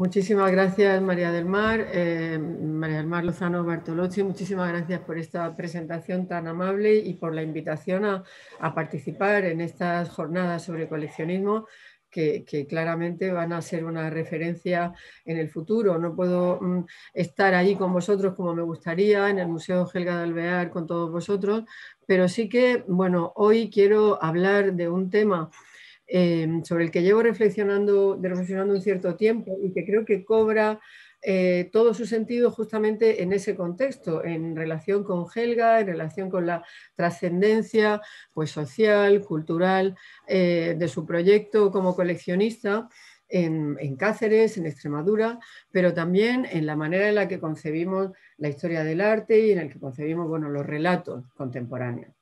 Muchísimas gracias, María del Mar, eh, María del Mar Lozano Bartolozzi. Muchísimas gracias por esta presentación tan amable y por la invitación a, participar en estas jornadas sobre coleccionismo que, claramente van a ser una referencia en el futuro. No puedo mm, estar ahí con vosotros como me gustaría, en el Museo Helga de Alvear con todos vosotros, pero sí que, bueno, hoy quiero hablar de un tema Em, sobre el que llevo reflexionando, reflexionando un cierto tiempo y que creo que cobra eh, todo su sentido justamente en ese contexto, en relación con Helga, en relación con la trascendencia pues, social, cultural eh, de su proyecto como coleccionista. En, en, Cáceres, en Extremadura, pero también en la manera en la que concebimos la historia del arte y en el que concebimos bueno, los relatos contemporáneos.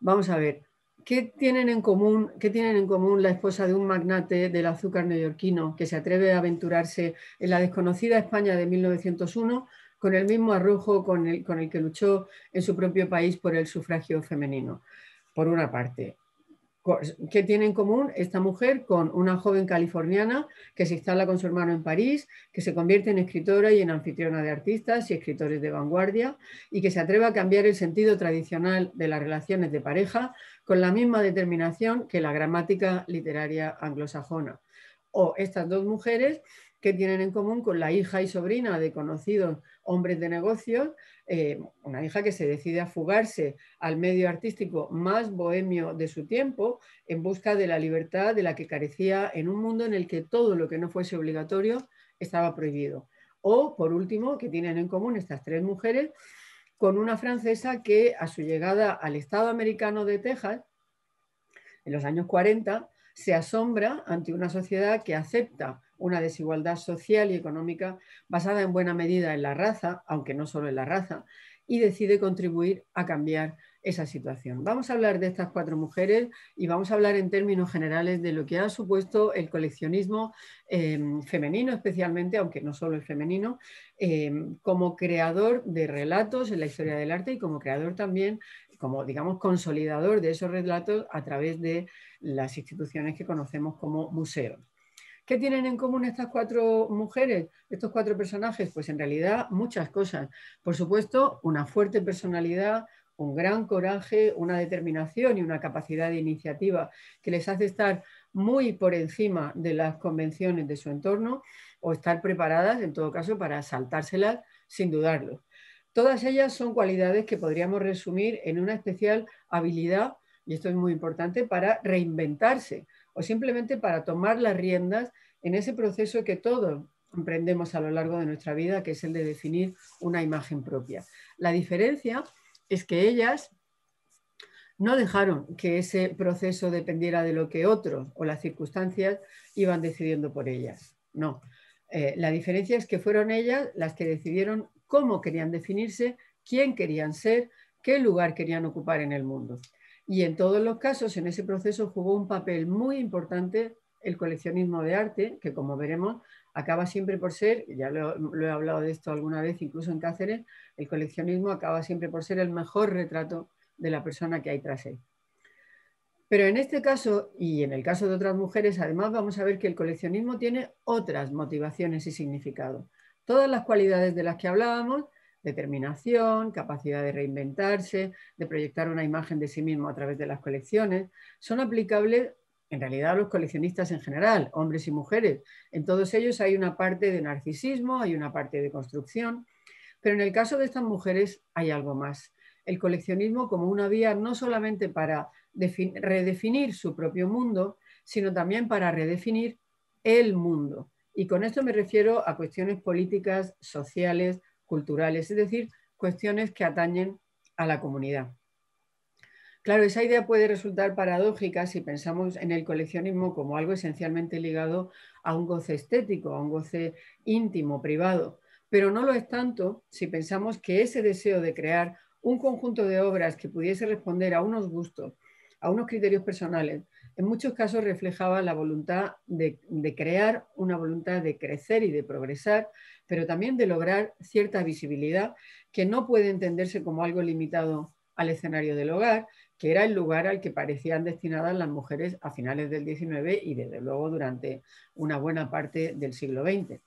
Vamos a ver, ¿Qué tienen, en común, ¿Qué tienen en común la esposa de un magnate del azúcar neoyorquino que se atreve a aventurarse en la desconocida España de 1901 con el mismo arrojo con el, con el que luchó en su propio país por el sufragio femenino? Por una parte, ¿Qué tiene en común esta mujer con una joven californiana que se instala con su hermano en París, que se convierte en escritora y en anfitriona de artistas y escritores de vanguardia y que se atreve a cambiar el sentido tradicional de las relaciones de pareja con la misma determinación que la gramática literaria anglosajona? O estas dos mujeres que tienen en común con la hija y sobrina de conocidos hombres de negocios eh, una hija que se decide a fugarse al medio artístico más bohemio de su tiempo en busca de la libertad de la que carecía en un mundo en el que todo lo que no fuese obligatorio estaba prohibido. O, por último, que tienen en común estas tres mujeres con una francesa que a su llegada al Estado americano de Texas, en los años 40, se asombra ante una sociedad que acepta una desigualdad social y económica basada en buena medida en la raza, aunque no solo en la raza, y decide contribuir a cambiar esa situación. Vamos a hablar de estas cuatro mujeres y vamos a hablar en términos generales de lo que ha supuesto el coleccionismo eh, femenino, especialmente, aunque no solo el femenino, eh, como creador de relatos en la historia del arte y como creador también, como digamos, consolidador de esos relatos a través de las instituciones que conocemos como museos. ¿Qué tienen en común estas cuatro mujeres, estos cuatro personajes? Pues en realidad muchas cosas. Por supuesto, una fuerte personalidad, un gran coraje, una determinación y una capacidad de iniciativa que les hace estar muy por encima de las convenciones de su entorno o estar preparadas, en todo caso, para saltárselas sin dudarlo. Todas ellas son cualidades que podríamos resumir en una especial habilidad, y esto es muy importante, para reinventarse, o simplemente para tomar las riendas en ese proceso que todos emprendemos a lo largo de nuestra vida, que es el de definir una imagen propia. La diferencia es que ellas no dejaron que ese proceso dependiera de lo que otros o las circunstancias iban decidiendo por ellas. No. Eh, la diferencia es que fueron ellas las que decidieron cómo querían definirse, quién querían ser, qué lugar querían ocupar en el mundo. Y en todos los casos, en ese proceso jugó un papel muy importante el coleccionismo de arte, que como veremos, acaba siempre por ser, ya lo, he hablado de esto alguna vez, incluso en Cáceres, el coleccionismo acaba siempre por ser el mejor retrato de la persona que hay tras él. Pero en este caso, y en el caso de otras mujeres, además vamos a ver que el coleccionismo tiene otras motivaciones y significado. Todas las cualidades de las que hablábamos determinación, capacidad de reinventarse, de proyectar una imagen de sí mismo a través de las colecciones, son aplicables en realidad a los coleccionistas en general, hombres y mujeres. En todos ellos hay una parte de narcisismo, hay una parte de construcción, pero en el caso de estas mujeres hay algo más. El coleccionismo como una vía no solamente para redefinir su propio mundo, sino también para redefinir el mundo. Y con esto me refiero a cuestiones políticas, sociales, culturales, es decir, cuestiones que atañen a la comunidad. Claro, esa idea puede resultar paradójica si pensamos en el coleccionismo como algo esencialmente ligado a un goce estético, a un goce íntimo, privado, pero no lo es tanto si pensamos que ese deseo de crear un conjunto de obras que pudiese responder a unos gustos, a unos criterios personales, en muchos casos reflejaba la voluntad de, crear, una voluntad de crecer y de progresar, pero también de lograr cierta visibilidad que no puede entenderse como algo limitado al escenario del hogar, que era el lugar al que parecían destinadas las mujeres a finales del XIX y desde luego durante una buena parte del siglo XX.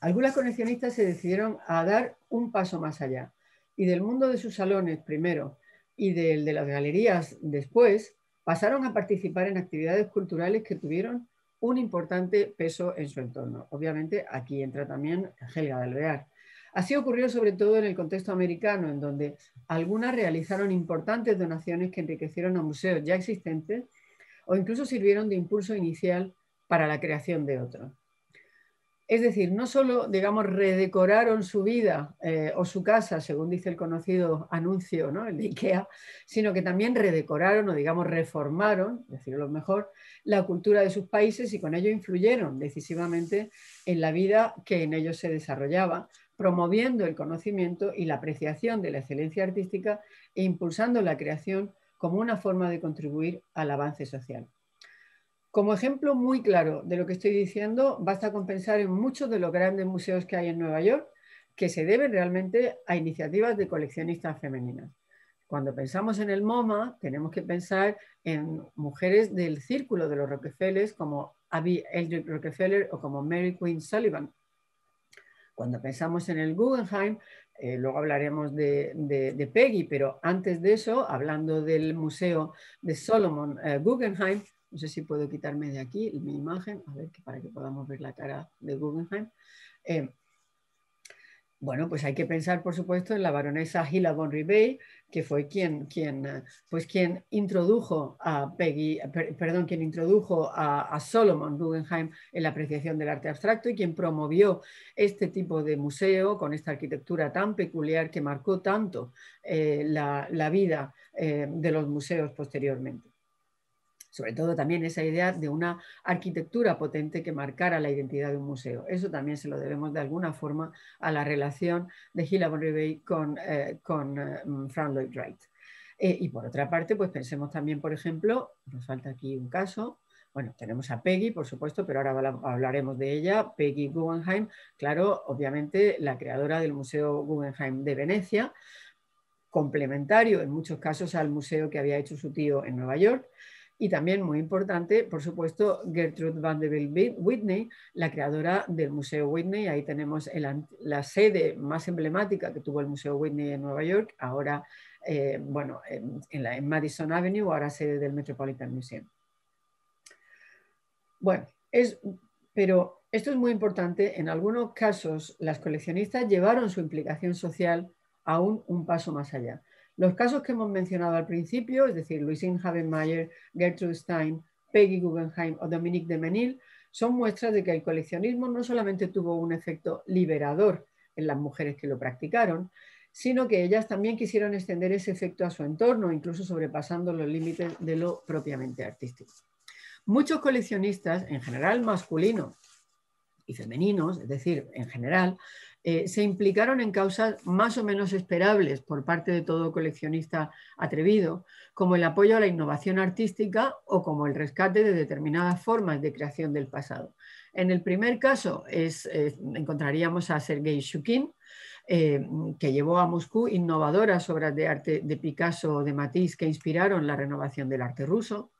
Algunas coleccionistas se decidieron a dar un paso más allá y del mundo de sus salones primero y del de las galerías después pasaron a participar en actividades culturales que tuvieron un importante peso en su entorno. Obviamente aquí entra también Helga de Alvear. Así ocurrió sobre todo en el contexto americano, en donde algunas realizaron importantes donaciones que enriquecieron a museos ya existentes o incluso sirvieron de impulso inicial para la creación de otros. Es decir, no solo, digamos, redecoraron su vida eh, o su casa, según dice el conocido anuncio, ¿no? el de IKEA, sino que también redecoraron o, digamos, reformaron, decirlo mejor, la cultura de sus países y con ello influyeron decisivamente en la vida que en ellos se desarrollaba, promoviendo el conocimiento y la apreciación de la excelencia artística e impulsando la creación como una forma de contribuir al avance social. Como ejemplo muy claro de lo que estoy diciendo, basta con pensar en muchos de los grandes museos que hay en Nueva York que se deben realmente a iniciativas de coleccionistas femeninas. Cuando pensamos en el MoMA, tenemos que pensar en mujeres del círculo de los Rockefellers como Abby Eldridge Rockefeller o como Mary Queen Sullivan. Cuando pensamos en el Guggenheim, eh, luego hablaremos de, Peggy, pero antes de eso, hablando del Museo de Solomon eh, Guggenheim, no sé si puedo quitarme de aquí mi imagen, a ver, para que podamos ver la cara de Guggenheim. Eh, bueno, pues hay que pensar, por supuesto, en la baronesa Hila von Ribey, que fue quien, quien, eh, pues quien introdujo a Peggy, perdón, quien introdujo a, Solomon Guggenheim en la apreciación del arte abstracto y quien promovió este tipo de museo con esta arquitectura tan peculiar que marcó tanto eh, la, vida de los museos posteriormente sobre todo también esa idea de una arquitectura potente que marcara la identidad de un museo. Eso también se lo debemos de alguna forma a la relación de Hila von con, eh, con eh, Frank Lloyd Wright. Eh, y por otra parte, pues pensemos también, por ejemplo, nos falta aquí un caso, bueno, tenemos a Peggy, por supuesto, pero ahora hablaremos de ella, Peggy Guggenheim, claro, obviamente la creadora del Museo Guggenheim de Venecia, complementario en muchos casos al museo que había hecho su tío en Nueva York. Y también muy importante, por supuesto, Gertrude Vanderbilt Whitney, la creadora del Museo Whitney. Ahí tenemos la sede más emblemática que tuvo el Museo Whitney en Nueva York, ahora, eh, bueno, en, la, Madison Avenue, ahora sede del Metropolitan Museum. Bueno, es, pero esto es muy importante. En algunos casos, las coleccionistas llevaron su implicación social aún un paso más allá. Los casos que hemos mencionado al principio, es decir, Louisine Habenmayer, Gertrude Stein, Peggy Guggenheim o Dominique de Menil, son muestras de que el coleccionismo no solamente tuvo un efecto liberador en las mujeres que lo practicaron, sino que ellas también quisieron extender ese efecto a su entorno, incluso sobrepasando los límites de lo propiamente artístico. Muchos coleccionistas, en general masculinos y femeninos, es decir, en general, eh, se implicaron en causas más o menos esperables por parte de todo coleccionista atrevido, como el apoyo a la innovación artística o como el rescate de determinadas formas de creación del pasado. En el primer caso encontraríamos a Sergei Shukin, eh, que llevó a Moscú innovadoras obras de arte de Picasso o de Matisse que inspiraron la renovación del arte ruso.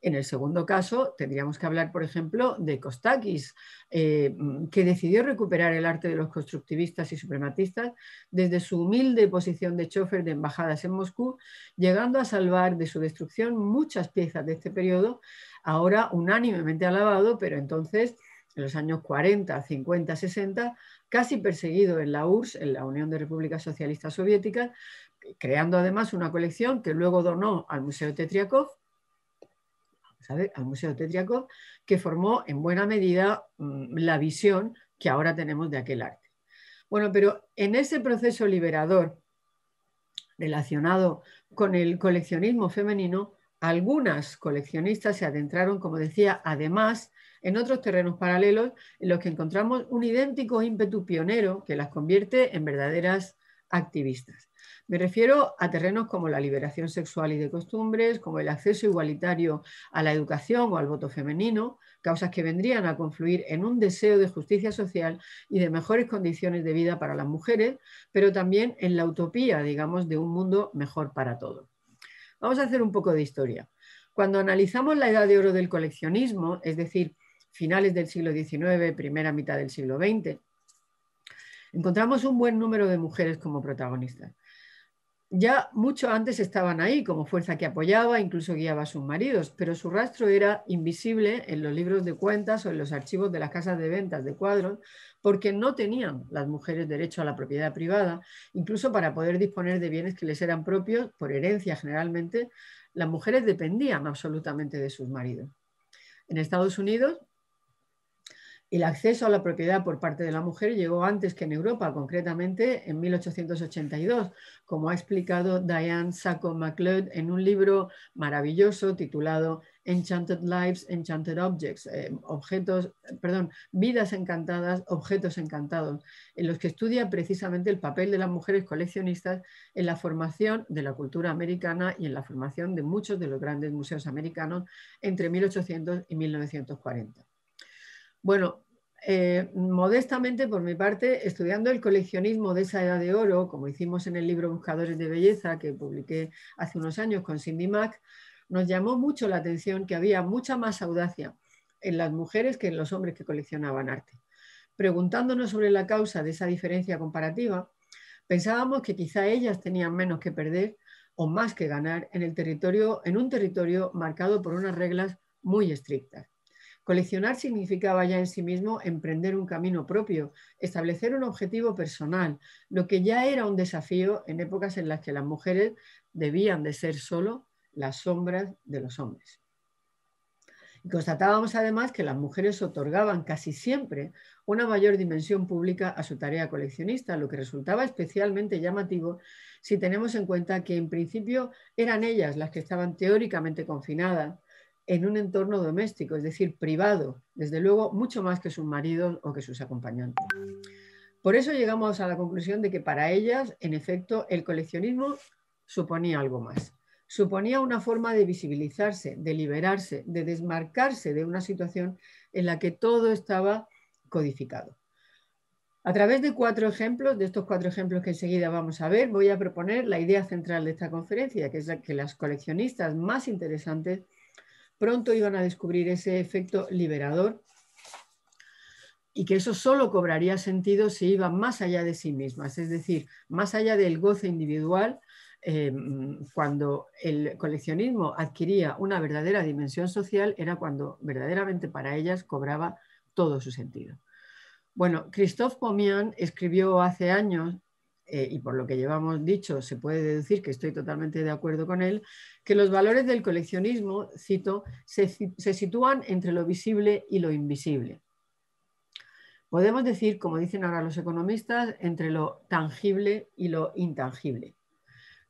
En el segundo caso, tendríamos que hablar, por ejemplo, de Kostakis, eh, que decidió recuperar el arte de los constructivistas y suprematistas desde su humilde posición de chofer de embajadas en Moscú, llegando a salvar de su destrucción muchas piezas de este periodo, ahora unánimemente alabado, pero entonces, en los años 40, 50, 60, casi perseguido en la URSS, en la Unión de Repúblicas Socialistas Soviéticas, creando además una colección que luego donó al Museo Tetriakov al Museo Tetriakov, que formó en buena medida mm, la visión que ahora tenemos de aquel arte. Bueno, pero en ese proceso liberador relacionado con el coleccionismo femenino, algunas coleccionistas se adentraron, como decía, además en otros terrenos paralelos en los que encontramos un idéntico ímpetu pionero que las convierte en verdaderas activistas. Me refiero a terrenos como la liberación sexual y de costumbres, como el acceso igualitario a la educación o al voto femenino, causas que vendrían a confluir en un deseo de justicia social y de mejores condiciones de vida para las mujeres, pero también en la utopía, digamos, de un mundo mejor para todos. Vamos a hacer un poco de historia. Cuando analizamos la edad de oro del coleccionismo, es decir, finales del siglo XIX, primera mitad del siglo XX, encontramos un buen número de mujeres como protagonistas. Ya mucho antes estaban ahí como fuerza que apoyaba, incluso guiaba a sus maridos, pero su rastro era invisible en los libros de cuentas o en los archivos de las casas de ventas de cuadros, porque no tenían las mujeres derecho a la propiedad privada, incluso para poder disponer de bienes que les eran propios por herencia generalmente las mujeres dependían absolutamente de sus maridos. En Estados Unidos, el acceso a la propiedad por parte de la mujer llegó antes que en Europa, concretamente en 1882, como ha explicado Diane Sacco MacLeod en un libro maravilloso titulado Enchanted Lives, Enchanted Objects, eh, objetos, perdón, vidas encantadas, objetos encantados, en los que estudia precisamente el papel de las mujeres coleccionistas en la formación de la cultura americana y en la formación de muchos de los grandes museos americanos entre 1800 y 1940. Bueno, eh, modestamente, por mi parte, estudiando el coleccionismo de esa edad de oro, como hicimos en el libro Buscadores de Belleza, que publiqué hace unos años con Cindy Mack, nos llamó mucho la atención que había mucha más audacia en las mujeres que en los hombres que coleccionaban arte. Preguntándonos sobre la causa de esa diferencia comparativa, pensábamos que quizá ellas tenían menos que perder o más que ganar en, el territorio, en un territorio marcado por unas reglas muy estrictas. Coleccionar significaba ya en sí mismo emprender un camino propio, establecer un objetivo personal, lo que ya era un desafío en épocas en las que las mujeres debían de ser solo las sombras de los hombres. Y constatábamos además que las mujeres otorgaban casi siempre una mayor dimensión pública a su tarea coleccionista, lo que resultaba especialmente llamativo si tenemos en cuenta que en principio eran ellas las que estaban teóricamente confinadas en un entorno doméstico, es decir, privado, desde luego mucho más que sus maridos o que sus acompañantes. Por eso llegamos a la conclusión de que para ellas, en efecto, el coleccionismo suponía algo más suponía una forma de visibilizarse, de liberarse, de desmarcarse de una situación en la que todo estaba codificado. A través de cuatro ejemplos, de estos cuatro ejemplos que enseguida vamos a ver, voy a proponer la idea central de esta conferencia, que es que las coleccionistas más interesantes pronto iban a descubrir ese efecto liberador y que eso solo cobraría sentido si iban más allá de sí mismas, es decir, más allá del goce individual eh, cuando el coleccionismo adquiría una verdadera dimensión social era cuando verdaderamente para ellas cobraba todo su sentido. Bueno, Christophe Pomian escribió hace años, eh, y por lo que llevamos dicho se puede deducir que estoy totalmente de acuerdo con él, que los valores del coleccionismo, cito, se, se sitúan entre lo visible y lo invisible. Podemos decir, como dicen ahora los economistas, entre lo tangible y lo intangible.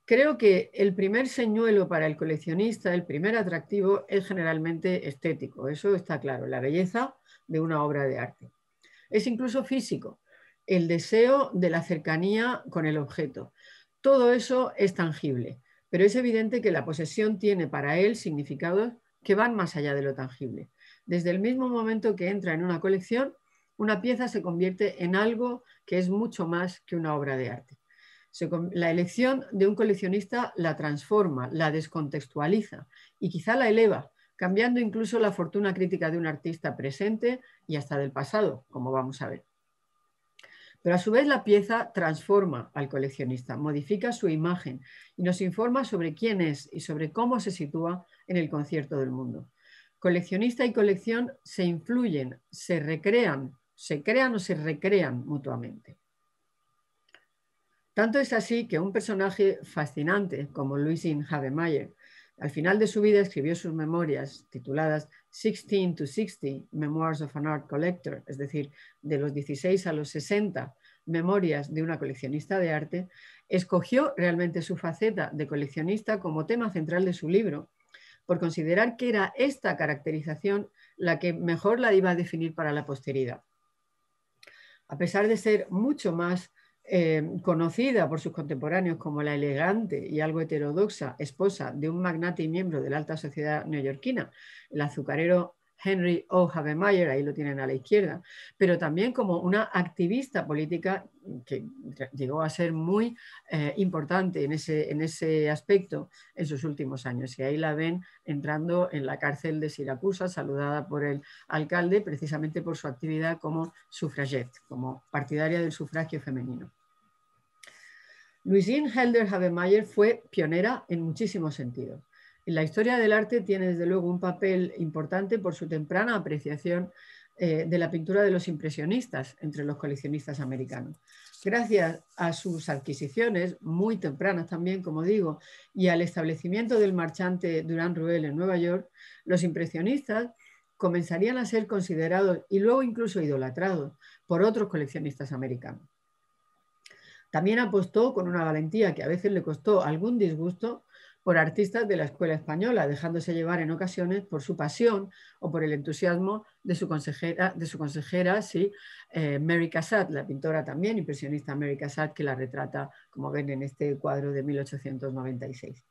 Creo que el primer señuelo para el coleccionista, el primer atractivo, es generalmente estético. Eso está claro, la belleza de una obra de arte. Es incluso físico, el deseo de la cercanía con el objeto. Todo eso es tangible, pero es evidente que la posesión tiene para él significados que van más allá de lo tangible. Desde el mismo momento que entra en una colección, una pieza se convierte en algo que es mucho más que una obra de arte la elección de un coleccionista la transforma, la descontextualiza y quizá la eleva, cambiando incluso la fortuna crítica de un artista presente y hasta del pasado, como vamos a ver. Pero a su vez la pieza transforma al coleccionista, modifica su imagen y nos informa sobre quién es y sobre cómo se sitúa en el concierto del mundo. Coleccionista y colección se influyen, se recrean, se crean o se recrean mutuamente. Tanto es así que un personaje fascinante como Luisin Havemeyer, al final de su vida escribió sus memorias tituladas 16 to 60 Memoirs of an Art Collector, es decir, de los 16 a los 60 memorias de una coleccionista de arte, escogió realmente su faceta de coleccionista como tema central de su libro, por considerar que era esta caracterización la que mejor la iba a definir para la posteridad. A pesar de ser mucho más eh, conocida por sus contemporáneos como la elegante y algo heterodoxa esposa de un magnate y miembro de la alta sociedad neoyorquina, el azucarero Henry O. Havemeyer, ahí lo tienen a la izquierda, pero también como una activista política que llegó a ser muy eh, importante en ese, en ese aspecto en sus últimos años. Y ahí la ven entrando en la cárcel de Siracusa, saludada por el alcalde, precisamente por su actividad como sufragette, como partidaria del sufragio femenino. Louisine Helder Havemeyer fue pionera en muchísimos sentidos. En la historia del arte tiene desde luego un papel importante por su temprana apreciación eh, de la pintura de los impresionistas entre los coleccionistas americanos. Gracias a sus adquisiciones, muy tempranas también, como digo, y al establecimiento del marchante Durand Ruel en Nueva York, los impresionistas comenzarían a ser considerados y luego incluso idolatrados por otros coleccionistas americanos. También apostó con una valentía que a veces le costó algún disgusto por artistas de la escuela española, dejándose llevar en ocasiones por su pasión o por el entusiasmo de su consejera, de su consejera sí, eh, Mary Cassatt, la pintora también, impresionista Mary Cassatt, que la retrata, como ven en este cuadro de 1896.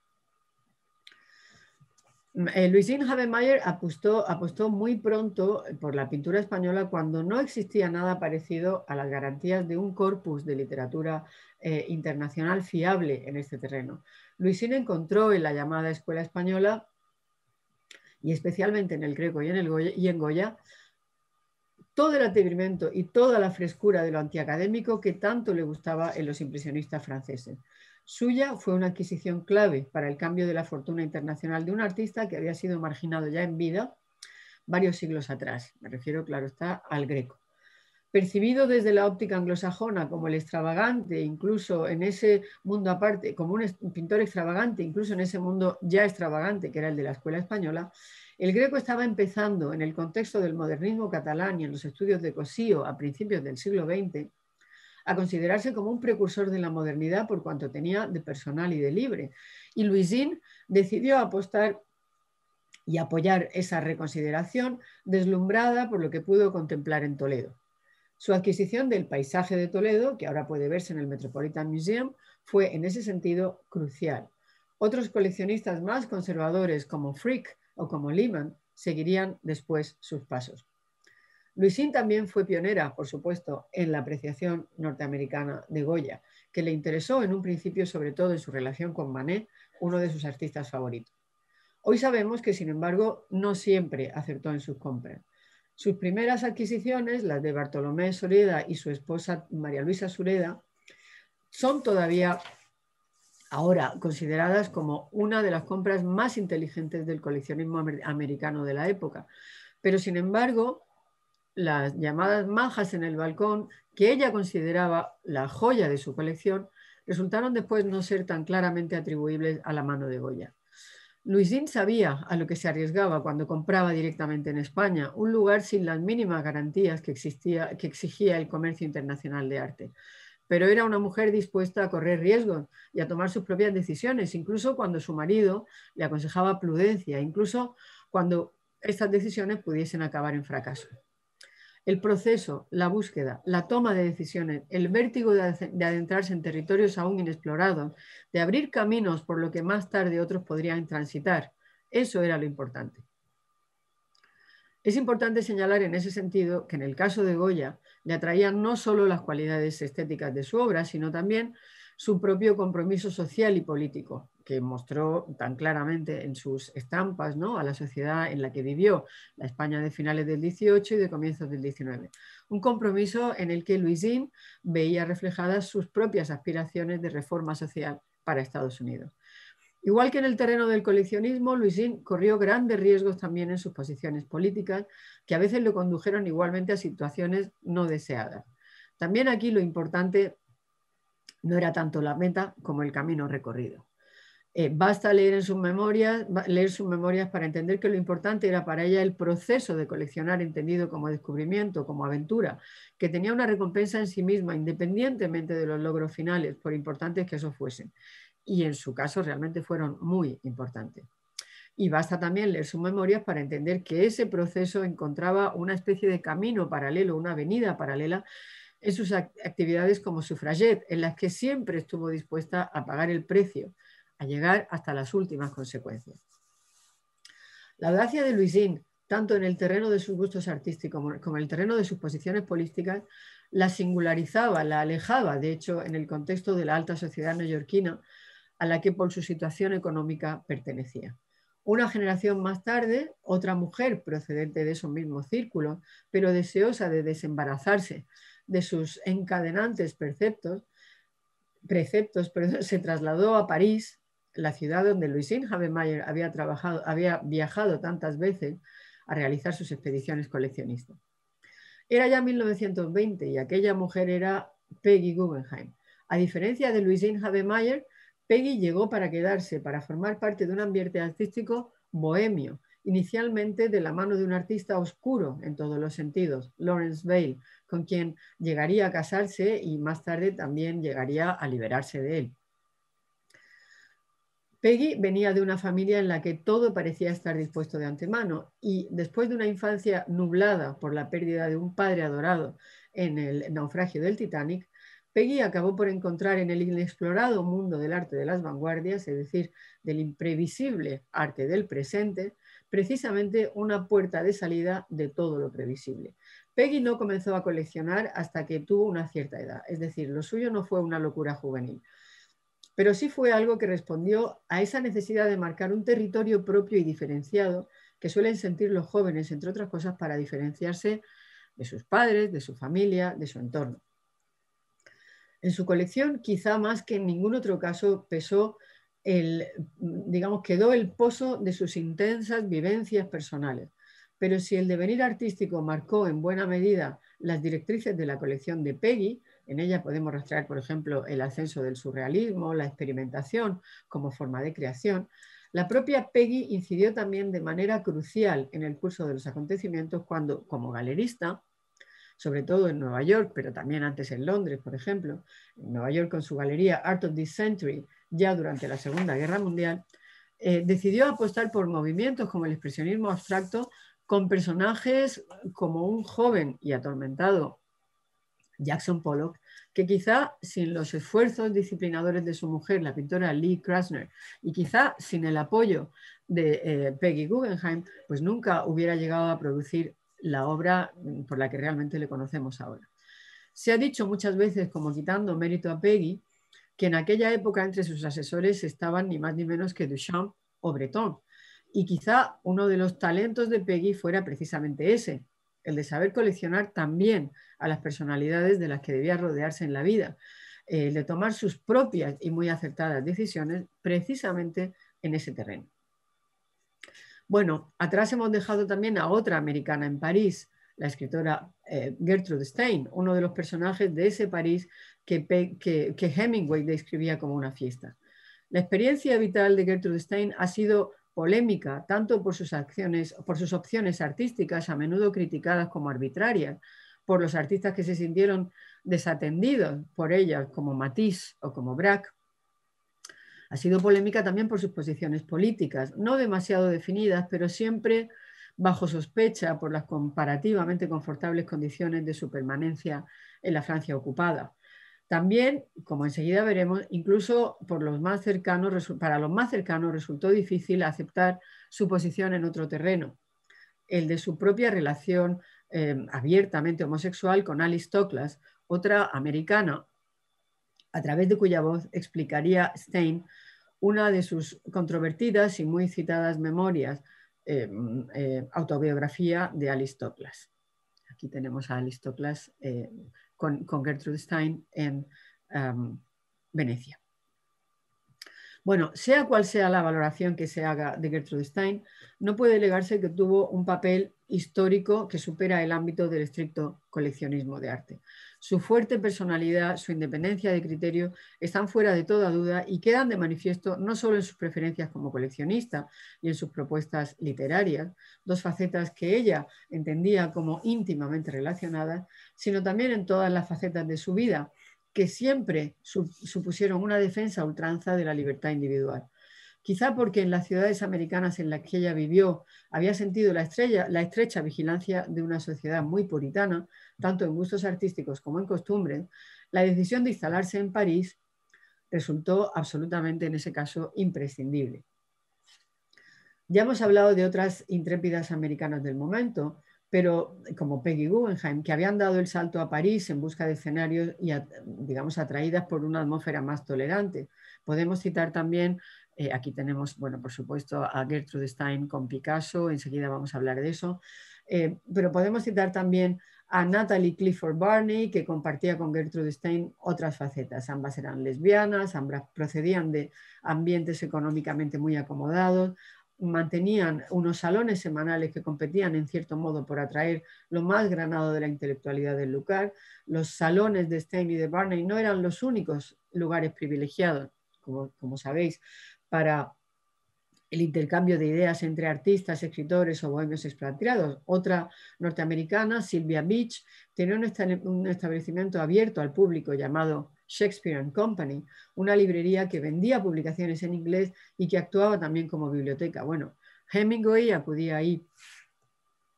Eh, Louisine Havemeyer apostó, muy pronto por la pintura española cuando no existía nada parecido a las garantías de un corpus de literatura eh, internacional fiable en este terreno. Louisine encontró en la llamada Escuela Española, y especialmente en el Greco y en, el Goya, y en Goya, todo el atrevimiento y toda la frescura de lo antiacadémico que tanto le gustaba en los impresionistas franceses. Suya fue una adquisición clave para el cambio de la fortuna internacional de un artista que había sido marginado ya en vida varios siglos atrás. Me refiero, claro está, al greco. Percibido desde la óptica anglosajona como el extravagante, incluso en ese mundo aparte, como un pintor extravagante, incluso en ese mundo ya extravagante que era el de la escuela española, el greco estaba empezando en el contexto del modernismo catalán y en los estudios de Cosío a principios del siglo XX a considerarse como un precursor de la modernidad por cuanto tenía de personal y de libre. Y Luisín decidió apostar y apoyar esa reconsideración deslumbrada por lo que pudo contemplar en Toledo. Su adquisición del paisaje de Toledo, que ahora puede verse en el Metropolitan Museum, fue en ese sentido crucial. Otros coleccionistas más conservadores como Frick o como Lehman seguirían después sus pasos. Luisín también fue pionera, por supuesto, en la apreciación norteamericana de Goya, que le interesó en un principio sobre todo en su relación con Manet, uno de sus artistas favoritos. Hoy sabemos que, sin embargo, no siempre acertó en sus compras. Sus primeras adquisiciones, las de Bartolomé Sureda y su esposa María Luisa Sureda, son todavía ahora consideradas como una de las compras más inteligentes del coleccionismo americano de la época. Pero, sin embargo, las llamadas majas en el balcón, que ella consideraba la joya de su colección, resultaron después no ser tan claramente atribuibles a la mano de Goya. Luisín sabía a lo que se arriesgaba cuando compraba directamente en España, un lugar sin las mínimas garantías que, existía, que exigía el comercio internacional de arte. Pero era una mujer dispuesta a correr riesgos y a tomar sus propias decisiones, incluso cuando su marido le aconsejaba prudencia, incluso cuando estas decisiones pudiesen acabar en fracaso el proceso, la búsqueda, la toma de decisiones, el vértigo de adentrarse en territorios aún inexplorados, de abrir caminos por lo que más tarde otros podrían transitar. Eso era lo importante. Es importante señalar en ese sentido que en el caso de Goya le atraían no solo las cualidades estéticas de su obra, sino también su propio compromiso social y político, que mostró tan claramente en sus estampas ¿no? a la sociedad en la que vivió, la España de finales del 18 y de comienzos del 19. Un compromiso en el que Luisín veía reflejadas sus propias aspiraciones de reforma social para Estados Unidos. Igual que en el terreno del coleccionismo, Luisín corrió grandes riesgos también en sus posiciones políticas, que a veces lo condujeron igualmente a situaciones no deseadas. También aquí lo importante no era tanto la meta como el camino recorrido. Eh, basta leer en sus memorias, leer sus memorias para entender que lo importante era para ella el proceso de coleccionar entendido como descubrimiento, como aventura, que tenía una recompensa en sí misma, independientemente de los logros finales, por importantes que eso fuesen. Y en su caso realmente fueron muy importantes. Y basta también leer sus memorias para entender que ese proceso encontraba una especie de camino paralelo, una avenida paralela en sus actividades como sufragette, en las que siempre estuvo dispuesta a pagar el precio a llegar hasta las últimas consecuencias. La audacia de Luisín tanto en el terreno de sus gustos artísticos como en el terreno de sus posiciones políticas, la singularizaba, la alejaba, de hecho, en el contexto de la alta sociedad neoyorquina a la que por su situación económica pertenecía. Una generación más tarde, otra mujer procedente de esos mismos círculos, pero deseosa de desembarazarse de sus encadenantes preceptos, preceptos se trasladó a París, la ciudad donde Louisine Havemeyer había, trabajado, había viajado tantas veces a realizar sus expediciones coleccionistas. Era ya 1920 y aquella mujer era Peggy Guggenheim. A diferencia de Louisine Havemeyer, Peggy llegó para quedarse, para formar parte de un ambiente artístico bohemio, inicialmente de la mano de un artista oscuro en todos los sentidos, Lawrence Bale, con quien llegaría a casarse y más tarde también llegaría a liberarse de él. Peggy venía de una familia en la que todo parecía estar dispuesto de antemano y después de una infancia nublada por la pérdida de un padre adorado en el naufragio del Titanic, Peggy acabó por encontrar en el inexplorado mundo del arte de las vanguardias, es decir, del imprevisible arte del presente, precisamente una puerta de salida de todo lo previsible. Peggy no comenzó a coleccionar hasta que tuvo una cierta edad, es decir, lo suyo no fue una locura juvenil pero sí fue algo que respondió a esa necesidad de marcar un territorio propio y diferenciado que suelen sentir los jóvenes, entre otras cosas, para diferenciarse de sus padres, de su familia, de su entorno. En su colección, quizá más que en ningún otro caso, pesó el, digamos, quedó el pozo de sus intensas vivencias personales. Pero si el devenir artístico marcó en buena medida las directrices de la colección de Peggy, en ella podemos rastrear, por ejemplo, el ascenso del surrealismo, la experimentación como forma de creación. La propia Peggy incidió también de manera crucial en el curso de los acontecimientos cuando, como galerista, sobre todo en Nueva York, pero también antes en Londres, por ejemplo, en Nueva York con su galería Art of this Century, ya durante la Segunda Guerra Mundial, eh, decidió apostar por movimientos como el expresionismo abstracto con personajes como un joven y atormentado Jackson Pollock, que quizá sin los esfuerzos disciplinadores de su mujer, la pintora Lee Krasner, y quizá sin el apoyo de eh, Peggy Guggenheim, pues nunca hubiera llegado a producir la obra mm, por la que realmente le conocemos ahora. Se ha dicho muchas veces, como quitando mérito a Peggy, que en aquella época entre sus asesores estaban ni más ni menos que Duchamp o Breton. Y quizá uno de los talentos de Peggy fuera precisamente ese, el de saber coleccionar también a las personalidades de las que debía rodearse en la vida, el de tomar sus propias y muy acertadas decisiones precisamente en ese terreno. Bueno, atrás hemos dejado también a otra americana en París, la escritora eh, Gertrude Stein, uno de los personajes de ese París que, Hemingway describía como una fiesta. La experiencia vital de Gertrude Stein ha sido polémica tanto por sus acciones, por sus opciones artísticas, a menudo criticadas como arbitrarias, por los artistas que se sintieron desatendidos por ellas, como Matisse o como Braque. Ha sido polémica también por sus posiciones políticas, no demasiado definidas, pero siempre bajo sospecha por las comparativamente confortables condiciones de su permanencia en la Francia ocupada. También, como enseguida veremos, incluso para los más cercanos resultó difícil aceptar su posición en otro terreno, el de su propia relación eh, abiertamente homosexual con Alice Toklas, otra americana, a través de cuya voz explicaría Stein una de sus controvertidas y muy citadas memorias, eh, eh, autobiografía de Alice Toklas. Aquí tenemos a Alice Toklas con, Gertrude Stein en Venecia. Bueno, sea cual sea la valoración que se haga de Gertrude Stein, no puede negarse que tuvo un papel histórico que supera el ámbito del estricto coleccionismo de arte. Su fuerte personalidad, su independencia de criterio están fuera de toda duda y quedan de manifiesto no solo en sus preferencias como coleccionista y en sus propuestas literarias, dos facetas que ella entendía como íntimamente relacionadas, sino también en todas las facetas de su vida, que siempre supusieron una defensa ultranza de la libertad individual. Quizá porque en las ciudades americanas en las que ella vivió había sentido la, la estrecha vigilancia de una sociedad muy puritana, tanto en gustos artísticos como en costumbres, la decisión de instalarse en París resultó absolutamente en ese caso imprescindible. Ya hemos hablado de otras intrépidas americanas del momento, pero como Peggy Guggenheim, que habían dado el salto a París en busca de escenarios y, digamos, atraídas por una atmósfera más tolerante. Podemos citar también, eh, aquí tenemos, bueno, por supuesto, a Gertrude Stein con Picasso, enseguida vamos a hablar de eso, eh, pero podemos citar también a Natalie Clifford Barney, que compartía con Gertrude Stein otras facetas. Ambas eran lesbianas, ambas procedían de ambientes económicamente muy acomodados, mantenían unos salones semanales que competían en cierto modo por atraer lo más granado de la intelectualidad del lugar. Los salones de Stein y de Barney no eran los únicos lugares privilegiados, como, como sabéis, para el intercambio de ideas entre artistas, escritores o bohemios expatriados. Otra norteamericana, Sylvia Beach, tenía un establecimiento abierto al público llamado Shakespeare and Company, una librería que vendía publicaciones en inglés y que actuaba también como biblioteca. Bueno, Hemingway acudía ahí,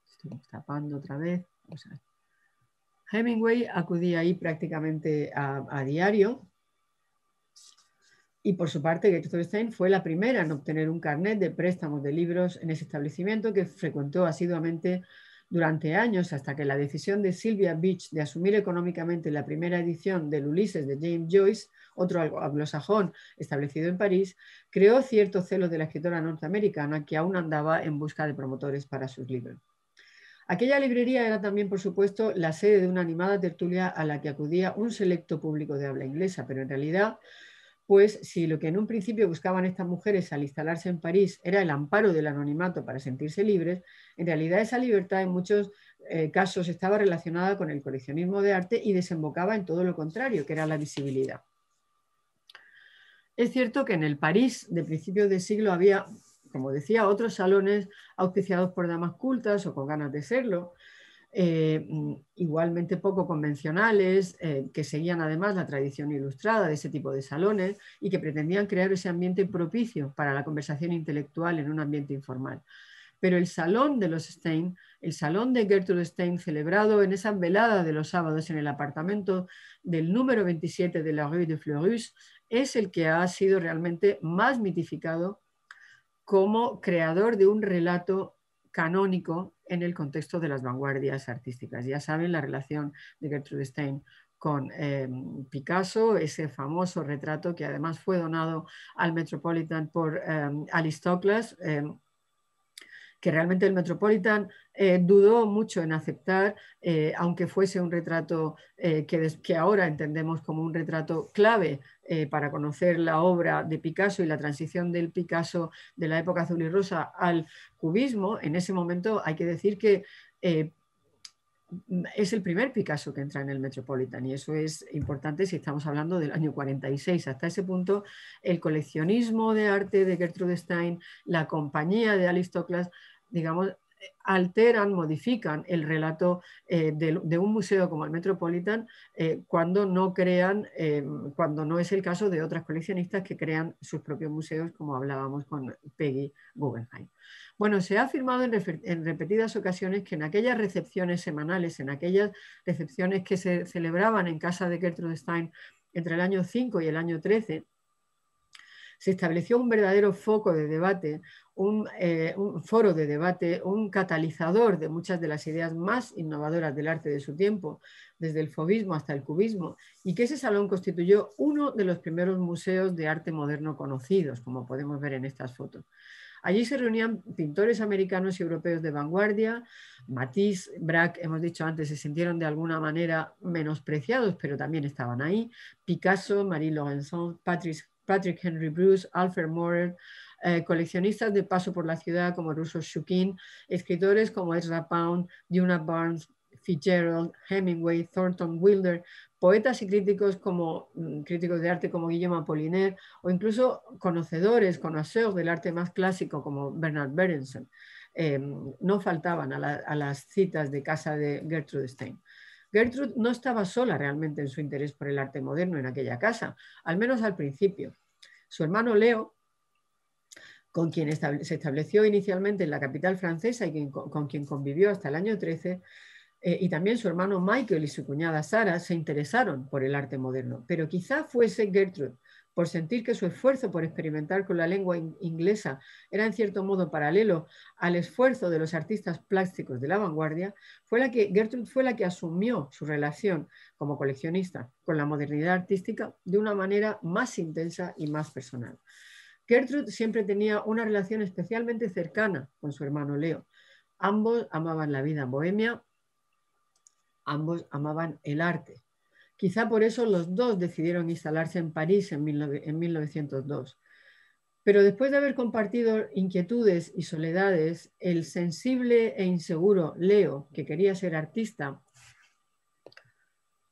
estoy tapando otra vez, Hemingway acudía ahí prácticamente a, diario y por su parte Stein fue la primera en obtener un carnet de préstamos de libros en ese establecimiento que frecuentó asiduamente durante años hasta que la decisión de Sylvia Beach de asumir económicamente la primera edición del Ulises de James Joyce, otro anglosajón establecido en París, creó cierto celo de la escritora norteamericana que aún andaba en busca de promotores para sus libros. Aquella librería era también, por supuesto, la sede de una animada tertulia a la que acudía un selecto público de habla inglesa, pero en realidad pues si lo que en un principio buscaban estas mujeres al instalarse en París era el amparo del anonimato para sentirse libres, en realidad esa libertad en muchos eh, casos estaba relacionada con el coleccionismo de arte y desembocaba en todo lo contrario, que era la visibilidad. Es cierto que en el París de principios de siglo había, como decía, otros salones auspiciados por damas cultas o con ganas de serlo, eh, igualmente poco convencionales, eh, que seguían además la tradición ilustrada de ese tipo de salones y que pretendían crear ese ambiente propicio para la conversación intelectual en un ambiente informal. Pero el salón de los Stein, el salón de Gertrude Stein, celebrado en esa velada de los sábados en el apartamento del número 27 de la Rue de Fleurus, es el que ha sido realmente más mitificado como creador de un relato canónico en el contexto de las vanguardias artísticas. Ya saben la relación de Gertrude Stein con em, Picasso, ese famoso retrato que además fue donado al Metropolitan por eh, que realmente el Metropolitan eh, dudó mucho en aceptar, eh, aunque fuese un retrato eh, que, ahora entendemos como un retrato clave para conocer la obra de Picasso y la transición del Picasso de la época azul y rosa al cubismo. En ese momento hay que decir que es el primer Picasso que entra en el Metropolitan y eso es importante si estamos hablando del año 46. Hasta ese punto, el coleccionismo de arte de Gertrude Stein, la compañía de Alistoclas, digamos, alteran, modifican el relato eh, de, un museo como el Metropolitan eh, cuando no crean, eh, cuando no es el caso de otras coleccionistas que crean sus propios museos, como hablábamos con Peggy Guggenheim. Bueno, se ha afirmado en, repetidas ocasiones que en aquellas recepciones semanales, en aquellas recepciones que se celebraban en casa de Gertrude Stein entre el año 5 y el año 13, se estableció un verdadero foco de debate, eh, un, foro de debate, un catalizador de muchas de las ideas más innovadoras del arte de su tiempo, desde el fobismo hasta el cubismo, y que ese salón constituyó uno de los primeros museos de arte moderno conocidos, como podemos ver en estas fotos. Allí se reunían pintores americanos y europeos de vanguardia. Matisse, Braque, hemos dicho antes, se sintieron de alguna manera menospreciados, pero también estaban ahí. Picasso, Marie Laurencin, Patrick Patrick Henry Bruce, Alfred Moore, eh, coleccionistas de paso por la ciudad como Russo Shukin, escritores como Ezra Pound, Duna Barnes, Fitzgerald, Hemingway, Thornton Wilder, poetas y críticos como mm, críticos de arte como Guillaume Apollinaire o incluso conocedores, conocedores del arte más clásico como Bernard Berenson. Em, no faltaban a, las citas de casa de Gertrude Stein. Gertrude no estaba sola realmente en su interés por el arte moderno en aquella casa, al menos al principio. Su hermano Leo, con quien se estableció inicialmente en la capital francesa y con quien convivió hasta el año 13, eh, y también su hermano Michael y su cuñada Sara se interesaron por el arte moderno, pero quizá fuese Gertrude por sentir que su esfuerzo por experimentar con la lengua inglesa era en cierto modo paralelo al esfuerzo de los artistas plásticos de la vanguardia, fue la que, Gertrude fue la que asumió su relación como coleccionista con la modernidad artística de una manera más intensa y más personal. Gertrude siempre tenía una relación especialmente cercana con su hermano Leo. Ambos amaban la vida bohemia, ambos amaban el arte. Quizá por eso los dos decidieron instalarse en París en, 1902. Pero después de haber compartido inquietudes y soledades, el sensible e inseguro Leo, que quería ser artista,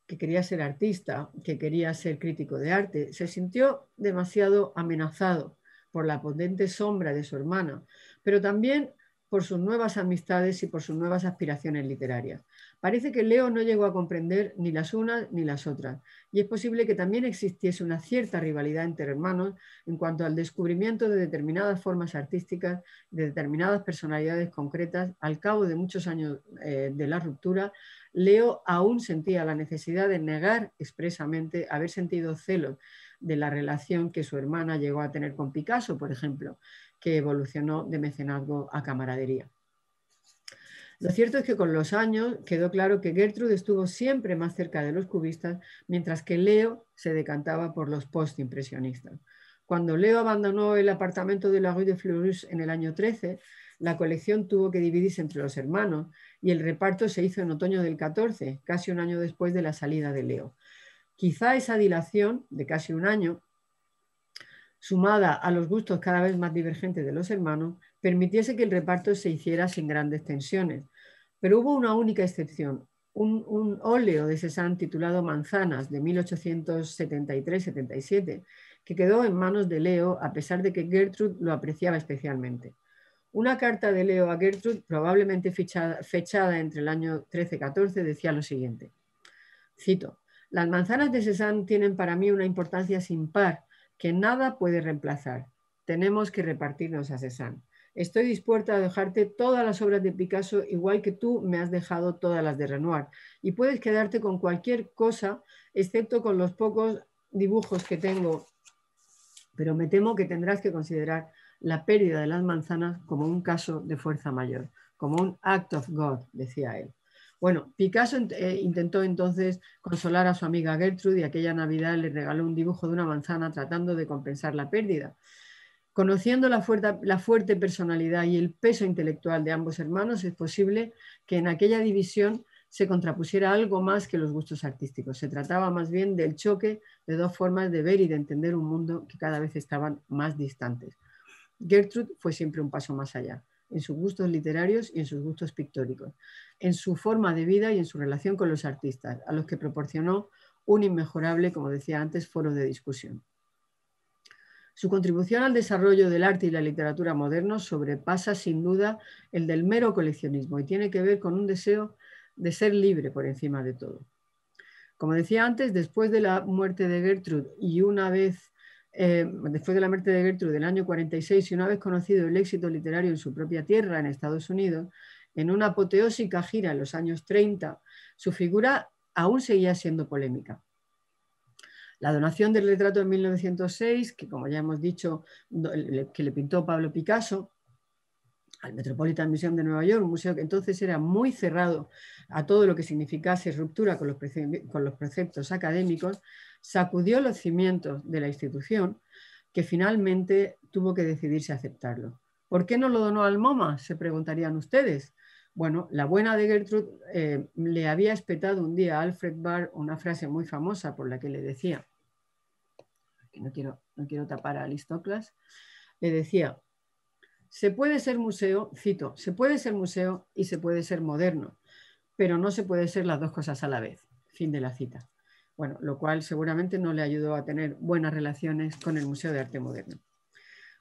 que quería ser artista, que quería ser crítico de arte, se sintió demasiado amenazado por la potente sombra de su hermana, pero también por sus nuevas amistades y por sus nuevas aspiraciones literarias. Parece que Leo no llegó a comprender ni las unas ni las otras, y es posible que también existiese una cierta rivalidad entre hermanos en cuanto al descubrimiento de determinadas formas artísticas, de determinadas personalidades concretas. Al cabo de muchos años eh, de la ruptura, Leo aún sentía la necesidad de negar expresamente haber sentido celos de la relación que su hermana llegó a tener con Picasso, por ejemplo, que evolucionó de mecenazgo a camaradería. Lo cierto es que con los años quedó claro que Gertrude estuvo siempre más cerca de los cubistas, mientras que Leo se decantaba por los postimpresionistas. Cuando Leo abandonó el apartamento de la Rue de Fleurus en el año 13, la colección tuvo que dividirse entre los hermanos y el reparto se hizo en otoño del 14, casi un año después de la salida de Leo. Quizá esa dilación de casi un año sumada a los gustos cada vez más divergentes de los hermanos, permitiese que el reparto se hiciera sin grandes tensiones. Pero hubo una única excepción, un, óleo de Cézanne titulado Manzanas de 1873-77, que quedó en manos de Leo a pesar de que Gertrude lo apreciaba especialmente. Una carta de Leo a Gertrude, probablemente fechada, entre el año 13-14, decía lo siguiente. Cito, las manzanas de Cézanne tienen para mí una importancia sin par que nada puede reemplazar. Tenemos que repartirnos a Cézanne. Estoy dispuesta a dejarte todas las obras de Picasso igual que tú me has dejado todas las de Renoir. Y puedes quedarte con cualquier cosa, excepto con los pocos dibujos que tengo. Pero me temo que tendrás que considerar la pérdida de las manzanas como un caso de fuerza mayor, como un act of God, decía él. Bueno, Picasso eh, intentó entonces consolar a su amiga Gertrude y aquella Navidad le regaló un dibujo de una manzana tratando de compensar la pérdida. Conociendo la fuerte, la fuerte personalidad y el peso intelectual de ambos hermanos, es posible que en aquella división se contrapusiera algo más que los gustos artísticos. Se trataba más bien del choque de dos formas de ver y de entender un mundo que cada vez estaban más distantes. Gertrude fue siempre un paso más allá en sus gustos literarios y en sus gustos pictóricos, en su forma de vida y en su relación con los artistas, a los que proporcionó un inmejorable, como decía antes, foro de discusión. Su contribución al desarrollo del arte y la literatura modernos sobrepasa sin duda el del mero coleccionismo y tiene que ver con un deseo de ser libre por encima de todo. Como decía antes, después de la muerte de Gertrude y una vez eh, después de la muerte de Gertrude del año 46 y una vez conocido el éxito literario en su propia tierra, en Estados Unidos, en una apoteósica gira en los años 30, su figura aún seguía siendo polémica. La donación del retrato en 1906, que como ya hemos dicho, que le pintó Pablo Picasso, al Metropolitan Museum de Nueva York, un museo que entonces era muy cerrado a todo lo que significase ruptura con los, con los preceptos académicos, sacudió los cimientos de la institución que finalmente tuvo que decidirse a aceptarlo. ¿Por qué no lo donó al MoMA? Se preguntarían ustedes. Bueno, la buena de Gertrude eh, le había espetado un día a Alfred Barr una frase muy famosa por la que le decía, que no quiero, no quiero tapar a Aristóclas, le decía, se puede ser museo, cito, se puede ser museo y se puede ser moderno, pero no se puede ser las dos cosas a la vez. Fin de la cita bueno, lo cual seguramente no le ayudó a tener buenas relaciones con el Museo de Arte Moderno.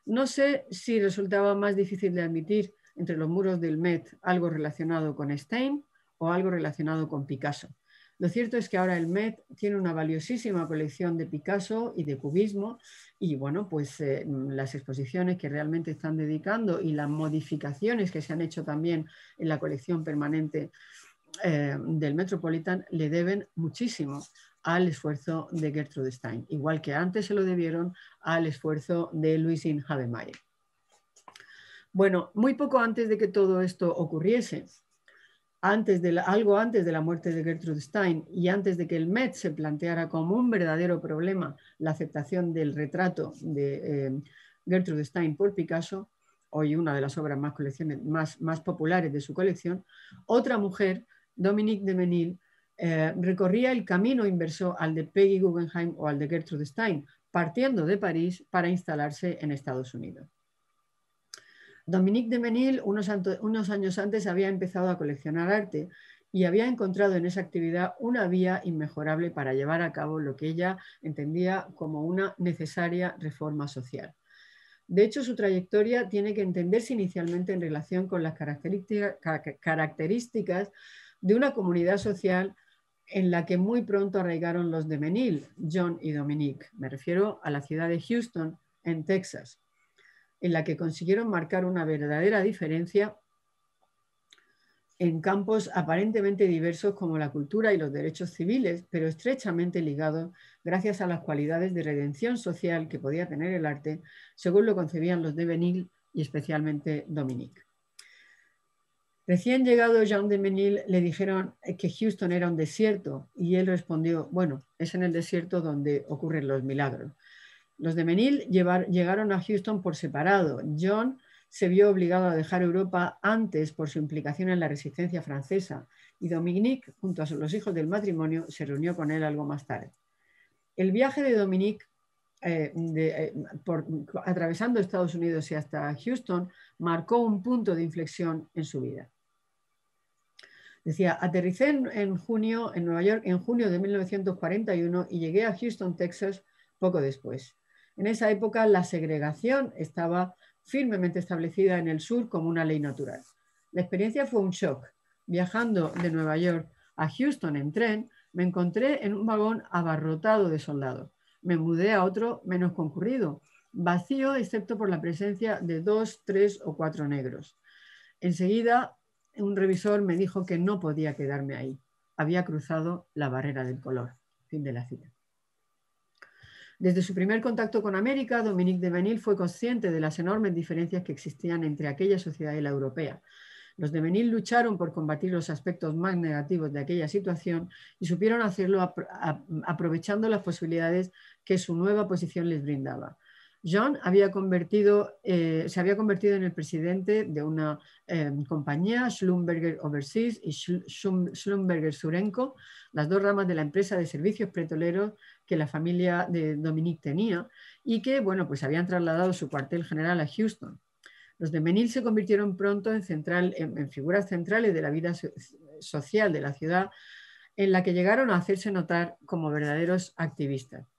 No sé si resultaba más difícil de admitir entre los muros del Met algo relacionado con Stein o algo relacionado con Picasso. Lo cierto es que ahora el Met tiene una valiosísima colección de Picasso y de cubismo y bueno, pues eh, las exposiciones que realmente están dedicando y las modificaciones que se han hecho también en la colección permanente eh, del Metropolitan le deben muchísimo al esfuerzo de Gertrude Stein, igual que antes se lo debieron al esfuerzo de Louisine Havemeyer. Bueno, muy poco antes de que todo esto ocurriese, antes de algo antes de la muerte de Gertrude Stein y antes de que el Met se planteara como un verdadero problema la aceptación del retrato de eh, Gertrude Stein por Picasso, hoy una de las obras más, más, más populares de su colección, otra mujer, Dominique de Menil, eh, recorría el camino inverso al de Peggy Guggenheim o al de Gertrude Stein, partiendo de París para instalarse en Estados Unidos. Dominique de Menil unos, unos años antes había empezado a coleccionar arte y había encontrado en esa actividad una vía inmejorable para llevar a cabo lo que ella entendía como una necesaria reforma social. De hecho, su trayectoria tiene que entenderse inicialmente en relación con las características de una comunidad social en la que muy pronto arraigaron los de Menil, John y Dominique. Me refiero a la ciudad de Houston, en Texas, en la que consiguieron marcar una verdadera diferencia en campos aparentemente diversos como la cultura y los derechos civiles, pero estrechamente ligados gracias a las cualidades de redención social que podía tener el arte, según lo concebían los de Menil y especialmente Dominique. Recién llegado Jean de Menil le dijeron que Houston era un desierto y él respondió, bueno, es en el desierto donde ocurren los milagros. Los de Menil llegaron a Houston por separado. John se vio obligado a dejar Europa antes por su implicación en la resistencia francesa y Dominique, junto a los hijos del matrimonio, se reunió con él algo más tarde. El viaje de Dominique eh, eh, atravesando Estados Unidos y hasta Houston marcó un punto de inflexión en su vida. Decía, aterricé en, junio en Nueva York en junio de 1941 y llegué a Houston, Texas, poco después. En esa época la segregación estaba firmemente establecida en el sur como una ley natural. La experiencia fue un shock. Viajando de Nueva York a Houston en tren, me encontré en un vagón abarrotado de soldados. Me mudé a otro menos concurrido, vacío excepto por la presencia de dos, tres o cuatro negros. Enseguida un revisor me dijo que no podía quedarme ahí. Había cruzado la barrera del color. Fin de la cita. Desde su primer contacto con América, Dominique de Menil fue consciente de las enormes diferencias que existían entre aquella sociedad y la europea. Los de Menil lucharon por combatir los aspectos más negativos de aquella situación y supieron hacerlo aprovechando las posibilidades que su nueva posición les brindaba. John eh, se había convertido en el presidente de una eh, compañía, Schlumberger Overseas y Schlumberger Surenko, las dos ramas de la empresa de servicios petroleros que la familia de Dominique tenía y que, bueno, pues habían trasladado su cuartel general a Houston. Los de Menil se convirtieron pronto en, central, en figuras centrales de la vida social de la ciudad, en la que llegaron a hacerse notar como verdaderos activistas.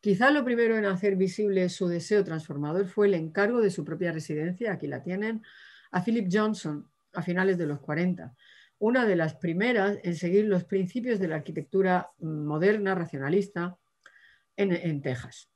Quizá lo primero en hacer visible su deseo transformador fue el encargo de su propia residencia, aquí la tienen, a Philip Johnson a finales de los 40, una de las primeras en seguir los principios de la arquitectura moderna, racionalista, en, Texas.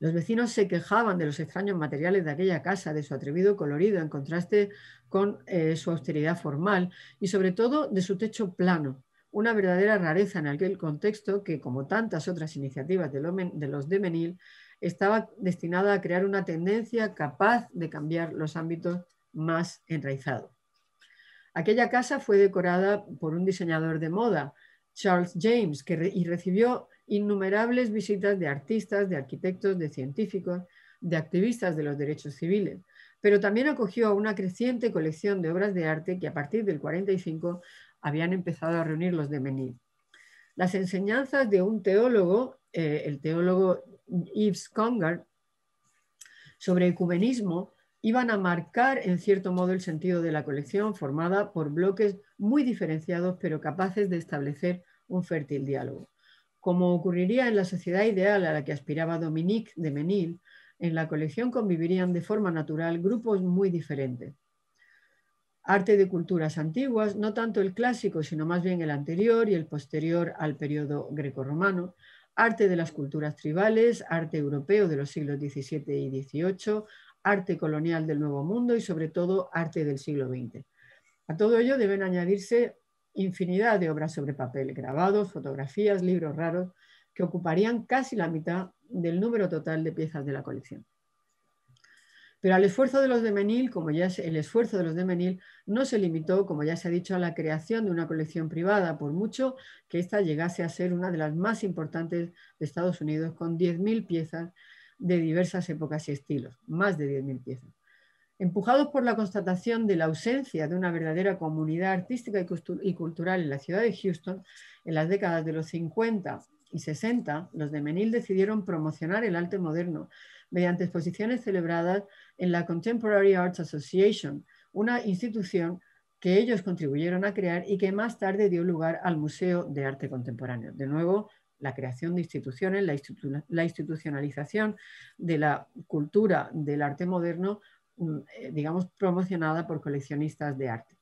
Los vecinos se quejaban de los extraños materiales de aquella casa, de su atrevido colorido en contraste con eh, su austeridad formal y sobre todo de su techo plano, una verdadera rareza en aquel contexto que, como tantas otras iniciativas de los de Menil, estaba destinada a crear una tendencia capaz de cambiar los ámbitos más enraizados. Aquella casa fue decorada por un diseñador de moda, Charles James, que y recibió innumerables visitas de artistas, de arquitectos, de científicos, de activistas de los derechos civiles, pero también acogió a una creciente colección de obras de arte que a partir del 45 habían empezado a reunir los de Menil. Las enseñanzas de un teólogo, eh, el teólogo Yves Congar, sobre ecumenismo, iban a marcar en cierto modo el sentido de la colección formada por bloques muy diferenciados pero capaces de establecer un fértil diálogo. Como ocurriría en la sociedad ideal a la que aspiraba Dominique de Menil, en la colección convivirían de forma natural grupos muy diferentes, arte de culturas antiguas, no tanto el clásico, sino más bien el anterior y el posterior al periodo grecorromano, arte de las culturas tribales, arte europeo de los siglos XVII y XVIII, arte colonial del Nuevo Mundo y sobre todo arte del siglo XX. A todo ello deben añadirse infinidad de obras sobre papel, grabados, fotografías, libros raros, que ocuparían casi la mitad del número total de piezas de la colección. Pero al esfuerzo de los de Menil, como ya el esfuerzo de los de Menil no se limitó, como ya se ha dicho, a la creación de una colección privada, por mucho que ésta llegase a ser una de las más importantes de Estados Unidos, con 10.000 piezas de diversas épocas y estilos, más de 10.000 piezas. Empujados por la constatación de la ausencia de una verdadera comunidad artística y cultural en la ciudad de Houston, en las décadas de los 50 y 60, los de Menil decidieron promocionar el arte moderno mediante exposiciones celebradas en la Contemporary Arts Association, una institución que ellos contribuyeron a crear y que más tarde dio lugar al Museo de Arte Contemporáneo. De nuevo, la creación de instituciones, la, institucionalización de la cultura del arte moderno, mm, eh, digamos, promocionada por coleccionistas de arte.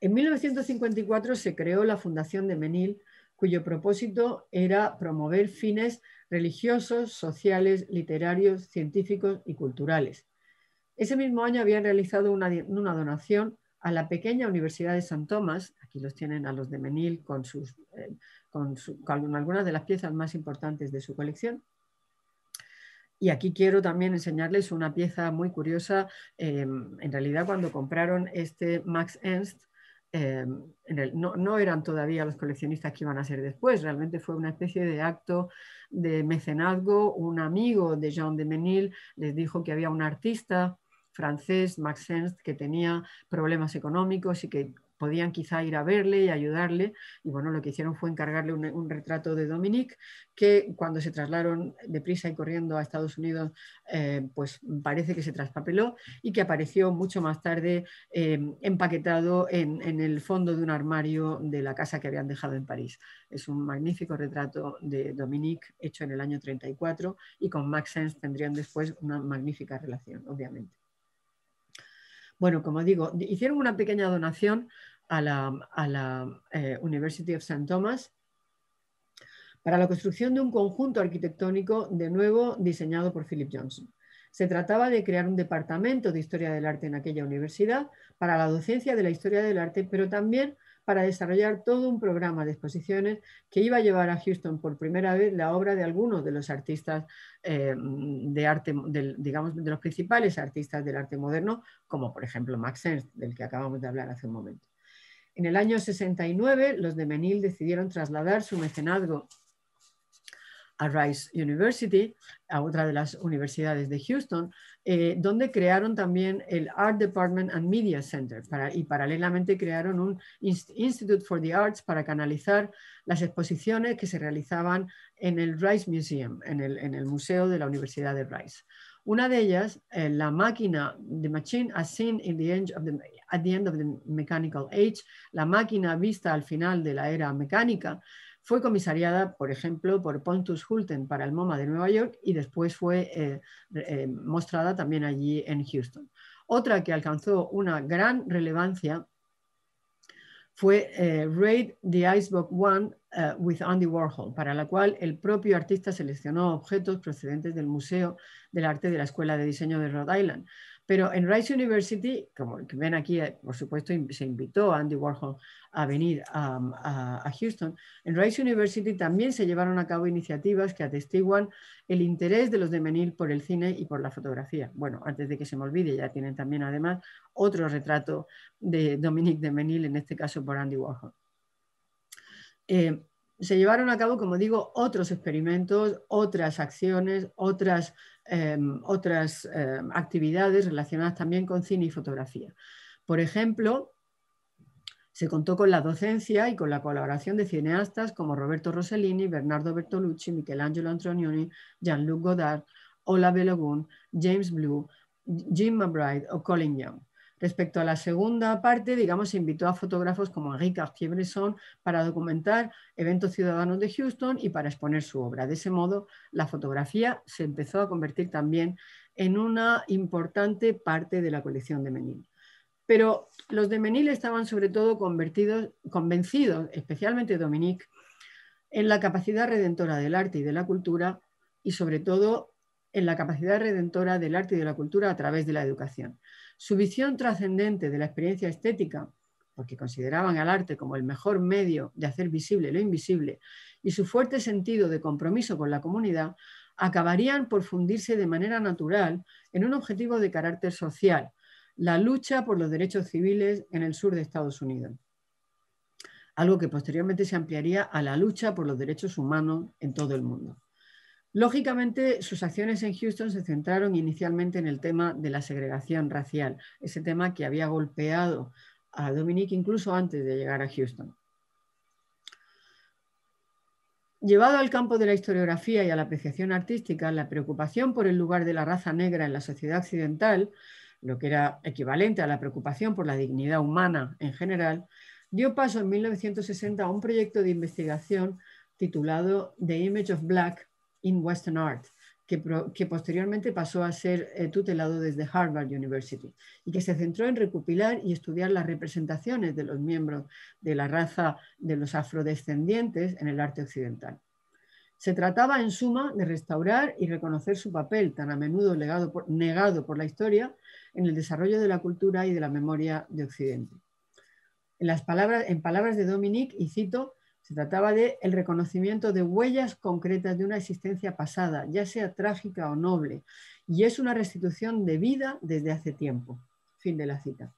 En 1954 se creó la Fundación de Menil, cuyo propósito era promover fines religiosos, sociales, literarios, científicos y culturales. Ese mismo año habían realizado una, donación a la pequeña Universidad de San Tomás, aquí los tienen a los de Menil con, sus, eh, con, algunas de las piezas más importantes de su colección. Y aquí quiero también enseñarles una pieza muy curiosa. Eh, en realidad, cuando compraron este Max Ernst, eh, no, eran todavía los coleccionistas que iban a ser después, realmente fue una especie de acto de mecenazgo. Un amigo de Jean de Menil les dijo que había un artista francés, Max que tenía problemas económicos y que podían quizá ir a verle y ayudarle. Y bueno, lo que hicieron fue encargarle un, retrato de Dominique, que cuando se trasladaron deprisa y corriendo a Estados Unidos, eh, pues parece que se traspapeló y que apareció mucho más tarde eh, empaquetado en, el fondo de un armario de la casa que habían dejado en París. Es un magnífico retrato de Dominique hecho en el año 34 y con Max Sens tendrían después una magnífica relación, obviamente. Bueno, como digo, hicieron una pequeña donación a la, eh, University of St. Thomas para la construcción de un conjunto arquitectónico de nuevo diseñado por Philip Johnson. Se trataba de crear un departamento de historia del arte en aquella universidad para la docencia de la historia del arte, pero también para desarrollar todo un programa de exposiciones que iba a llevar a Houston por primera vez la obra de algunos de los artistas eh, de arte, digamos, de los principales artistas del arte moderno, como por ejemplo Max Ernst, del que acabamos de hablar hace un momento. En el año 69, los de Menil decidieron trasladar su mecenazgo a Rice University, a otra de las universidades de Houston, eh, donde crearon también el Art Department and Media Center y paralelamente crearon un Institute for the Arts para canalizar las exposiciones que se realizaban en el Rice Museum, en el, Museo de la Universidad de Rice. Una de ellas, eh, la máquina, The Machine as Seen in the End of the, at the End of the Mechanical Age, la máquina vista al final de la era mecánica, fue comisariada, por ejemplo, por Pontus Hulten para el MoMA de Nueva York y después fue eh, eh, mostrada también allí en Houston. Otra que alcanzó una gran relevancia fue Raid the Icebox One with Andy Warhol, para la cual el propio artista seleccionó objetos procedentes del Museo del Arte de la Escuela de Diseño de Rhode Island. Pero en Rice University, como ven aquí, eh, por supuesto, se invitó a Andy Warhol a venir a, Houston. En Rice University también se llevaron a cabo iniciativas que atestiguan el interés de los de Menil por el cine y por la fotografía. Bueno, antes de que se me olvide, ya tienen también además otro retrato de Dominique de Menil, en este caso por Andy Warhol. Eh, se llevaron a cabo, como digo, otros experimentos, otras acciones, otras, em, otras em, actividades relacionadas también con cine y fotografía. Por ejemplo, se contó con la docencia y con la colaboración de cineastas como Roberto Rossellini, Bernardo Bertolucci, Michelangelo Antonioni, Jean-Luc Godard, Ola Belogun, James Blue, Jim McBride o Colin Young. Respecto a la segunda parte, digamos, se invitó a fotógrafos como Henri Cartier-Bresson para documentar eventos ciudadanos de Houston y para exponer su obra. De ese modo, la fotografía se empezó a convertir también en una importante parte de la colección de Menil. Pero los de Menil estaban sobre todo convencidos, especialmente Dominique, en la capacidad redentora del arte y de la cultura y sobre todo en la capacidad redentora del arte y de la cultura a través de la educación. Su visión trascendente de la experiencia estética porque consideraban al arte como el mejor medio de hacer visible lo invisible, y su fuerte sentido de compromiso con la comunidad, acabarían por fundirse de manera natural en un objetivo de carácter social, la lucha por los derechos civiles en el sur de Estados Unidos, algo que posteriormente se ampliaría a la lucha por los derechos humanos en todo el mundo. Lógicamente, sus acciones en Houston se centraron inicialmente en el tema de la segregación racial, ese tema que había golpeado a Dominique incluso antes de llegar a Houston. Llevado al campo de la historiografía y a la apreciación artística, la preocupación por el lugar de la raza negra en la sociedad occidental, lo que era equivalente a la preocupación por la dignidad humana en general, dio paso en 1960 a un proyecto de investigación titulado The Image of Black in Western Art, que, posteriormente pasó a ser eh, tutelado desde Harvard University y que se centró en recopilar y estudiar las representaciones de los miembros de la raza de los afrodescendientes en el arte occidental. Se trataba, en suma, de restaurar y reconocer su papel, tan a menudo negado por la historia, en el desarrollo de la cultura y de la memoria de Occidente. En, las palabras, en palabras de Dominique, y cito, se trataba de el reconocimiento de huellas concretas de una existencia pasada, ya sea trágica o noble, y es una restitución de vida desde hace tiempo. Fin de la cita.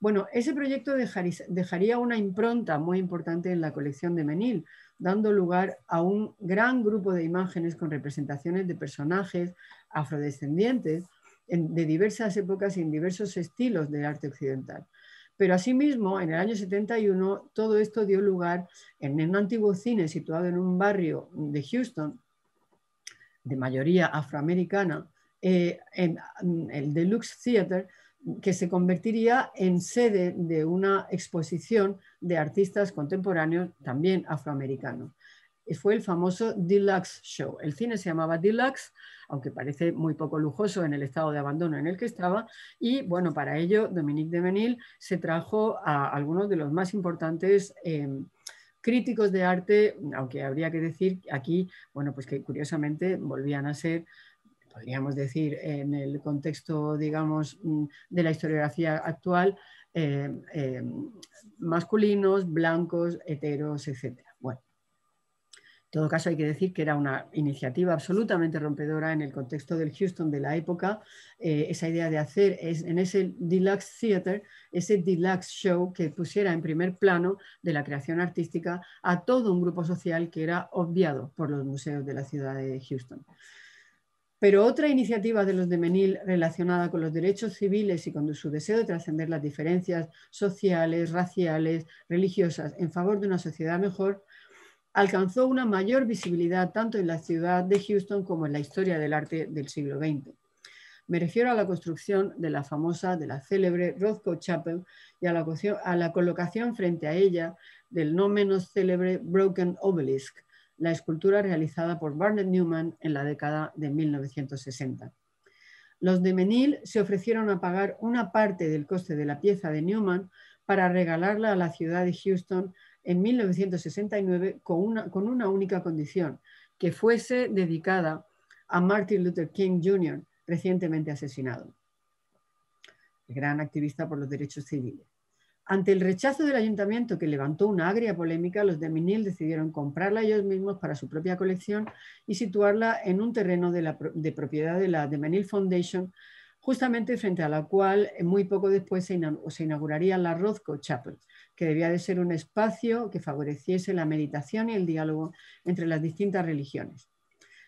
Bueno, ese proyecto dejaría una impronta muy importante en la colección de Menil, dando lugar a un gran grupo de imágenes con representaciones de personajes afrodescendientes de diversas épocas y en diversos estilos del arte occidental. Pero asimismo, en el año 71, todo esto dio lugar en un antiguo cine situado en un barrio de Houston, de mayoría afroamericana, eh, el Deluxe Theater, que se convertiría en sede de una exposición de artistas contemporáneos también afroamericanos fue el famoso Deluxe Show. El cine se llamaba Deluxe, aunque parece muy poco lujoso en el estado de abandono en el que estaba, y bueno, para ello Dominique de Menil se trajo a algunos de los más importantes em, críticos de arte, aunque habría que decir aquí, bueno, pues que curiosamente volvían a ser podríamos decir, en el contexto, digamos, mm, de la historiografía actual, em, em, masculinos, blancos, heteros, etc. En todo caso, hay que decir que era una iniciativa absolutamente rompedora en el contexto del Houston de la época, eh, esa idea de hacer en ese deluxe theater, ese deluxe show que pusiera en primer plano de la creación artística a todo un grupo social que era obviado por los museos de la ciudad de Houston. Pero otra iniciativa de los de Menil relacionada con los derechos civiles y con su deseo de trascender las diferencias sociales, raciales, religiosas en favor de una sociedad mejor alcanzó una mayor visibilidad tanto en la ciudad de Houston como en la historia del arte del siglo XX. Me refiero a la construcción de la famosa, de la célebre Rothko Chapel y a la, a la colocación frente a ella del no menos célebre Broken Obelisk, la escultura realizada por Barnett Newman en la década de 1960. Los de Menil se ofrecieron a pagar una parte del coste de la pieza de Newman para regalarla a la ciudad de Houston en 1969 con una, única condición, que fuese dedicada a Martin Luther King Jr., recientemente asesinado, el gran activista por los derechos civiles. Ante el rechazo del ayuntamiento que levantó una agria polémica, los de Minil decidieron comprarla ellos mismos para su propia colección y situarla en un terreno de propiedad de la de Menil Foundation, justamente frente a la cual eh, muy poco después se, inauguraría la Rothko Chapel, que debía de ser un espacio que favoreciese la meditación y el diálogo entre las distintas religiones.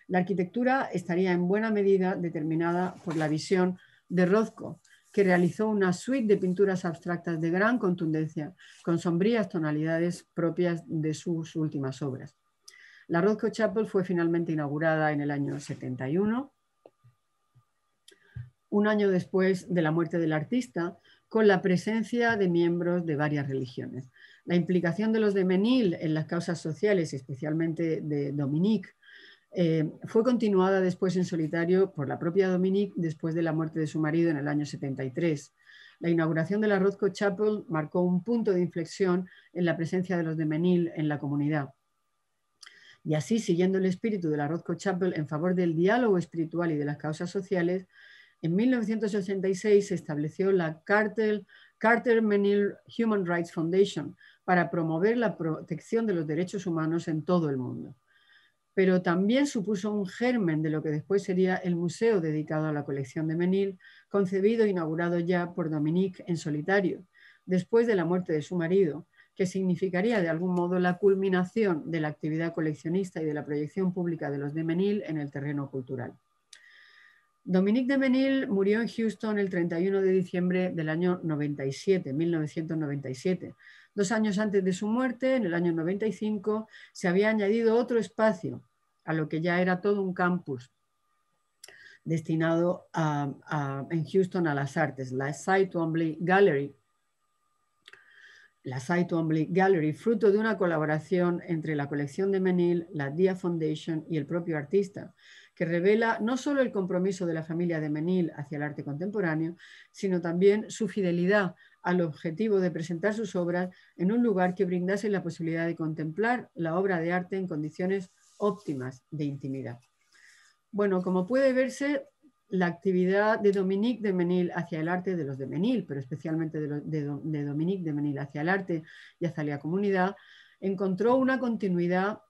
La arquitectura estaría en buena medida determinada por la visión de Rothko, que realizó una suite de pinturas abstractas de gran contundencia, con sombrías tonalidades propias de sus últimas obras. La Rothko Chapel fue finalmente inaugurada en el año 71 un año después de la muerte del artista, con la presencia de miembros de varias religiones. La implicación de los de Menil en las causas sociales, especialmente de Dominique, eh, fue continuada después en solitario por la propia Dominique después de la muerte de su marido en el año 73. La inauguración de la Rothko Chapel marcó un punto de inflexión en la presencia de los de Menil en la comunidad. Y así, siguiendo el espíritu de la Rothko Chapel en favor del diálogo espiritual y de las causas sociales, en 1986 se estableció la Carter Menil Human Rights Foundation para promover la protección de los derechos humanos en todo el mundo. Pero también supuso un germen de lo que después sería el museo dedicado a la colección de Menil, concebido e inaugurado ya por Dominique en solitario, después de la muerte de su marido, que significaría de algún modo la culminación de la actividad coleccionista y de la proyección pública de los de Menil en el terreno cultural. Dominique de Menil murió en Houston el 31 de diciembre del año 97, 1997. Dos años antes de su muerte, en el año 95, se había añadido otro espacio a lo que ya era todo un campus destinado en Houston a las artes, la Cy Twombly Gallery, la Gallery, fruto de una colaboración entre la colección de Menil, la Dia Foundation y el propio artista, que revela no solo el compromiso de la familia de Menil hacia el arte contemporáneo, sino también su fidelidad al objetivo de presentar sus obras en un lugar que brindase la posibilidad de contemplar la obra de arte en condiciones óptimas de intimidad. Bueno, como puede verse, la actividad de Dominique de Menil hacia el arte de los de Menil, pero especialmente de, Dominique de Menil hacia el arte y hacia la comunidad, encontró una continuidad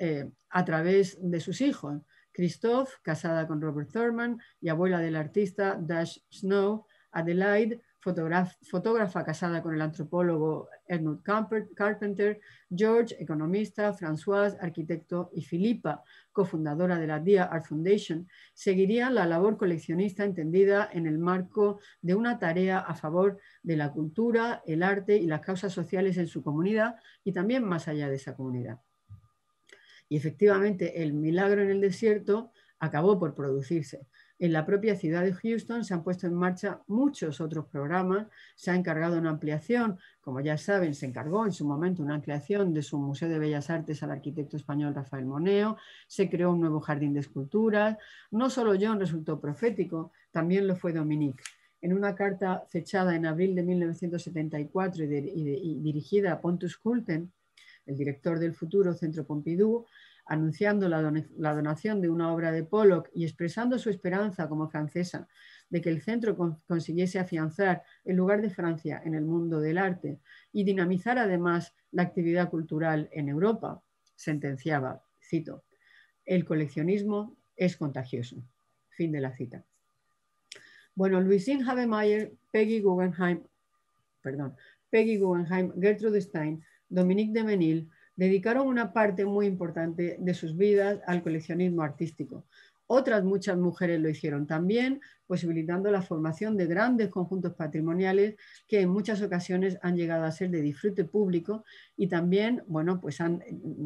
eh, a través de sus hijos. Christophe, casada con Robert Thurman y abuela del artista Dash Snow, Adelaide, fotógrafa casada con el antropólogo Edmund Carpenter, George, economista, Françoise, arquitecto y Filipa, cofundadora de la Dia Art Foundation, seguirían la labor coleccionista entendida en el marco de una tarea a favor de la cultura, el arte y las causas sociales en su comunidad y también más allá de esa comunidad. Y efectivamente el milagro en el desierto acabó por producirse. En la propia ciudad de Houston se han puesto en marcha muchos otros programas, se ha encargado una ampliación, como ya saben, se encargó en su momento una ampliación de su Museo de Bellas Artes al arquitecto español Rafael Moneo, se creó un nuevo jardín de esculturas. No solo John resultó profético, también lo fue Dominique. En una carta fechada en abril de 1974 y, dirigida a Pontus Kulten, el director del futuro Centro Pompidou, anunciando la, donación de una obra de Pollock y expresando su esperanza como francesa de que el centro consiguiese afianzar el lugar de Francia en el mundo del arte y dinamizar además la actividad cultural en Europa, sentenciaba, cito, el coleccionismo es contagioso. Fin de la cita. Bueno, Luisine Habemeyer, Peggy Guggenheim, perdón, Peggy Guggenheim, Gertrude Stein Dominique de Menil, dedicaron una parte muy importante de sus vidas al coleccionismo artístico. Otras muchas mujeres lo hicieron también, posibilitando la formación de grandes conjuntos patrimoniales que en muchas ocasiones han llegado a ser de disfrute público y también, bueno, pues han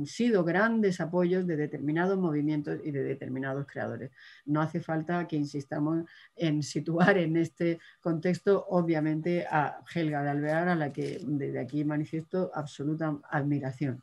sido grandes apoyos de determinados movimientos y de determinados creadores. No hace falta que insistamos en situar en este contexto, obviamente, a Helga de Alvear, a la que desde aquí manifiesto absoluta admiración.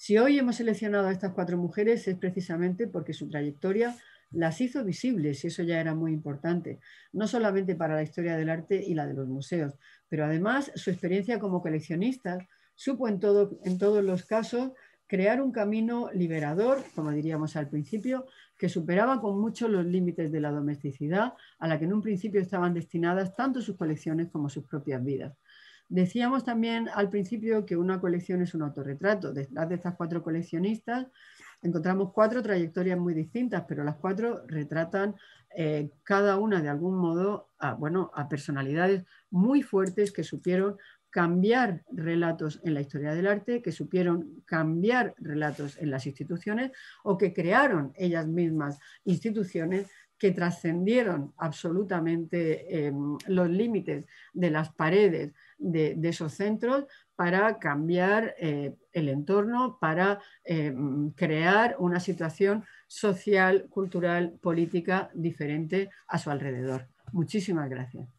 Si hoy hemos seleccionado a estas cuatro mujeres es precisamente porque su trayectoria las hizo visibles y eso ya era muy importante, no solamente para la historia del arte y la de los museos, pero además su experiencia como coleccionistas supo en, en todos los casos crear un camino liberador, como diríamos al principio, que superaba con mucho los límites de la domesticidad a la que en un principio estaban destinadas tanto sus colecciones como sus propias vidas. Decíamos también al principio que una colección es un autorretrato. Detrás de estas cuatro coleccionistas encontramos cuatro trayectorias muy distintas, pero las cuatro retratan eh, cada una de algún modo a, bueno, a personalidades muy fuertes que supieron cambiar relatos en la historia del arte, que supieron cambiar relatos en las instituciones o que crearon ellas mismas instituciones que trascendieron absolutamente em, los límites de las paredes de, esos centros para cambiar eh, el entorno, para em, crear una situación social, cultural, política diferente a su alrededor. Muchísimas gracias.